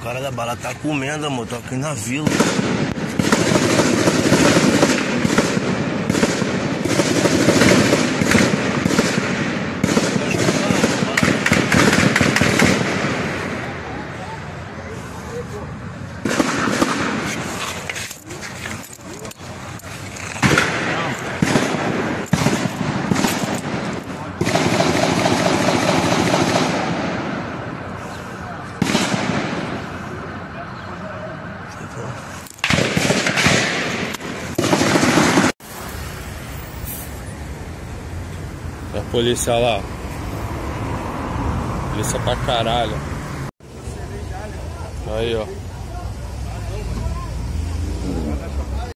cara da bala tá comendo, amor. Tô aqui na vila. A polícia lá. Polícia pra caralho. Aí, ó.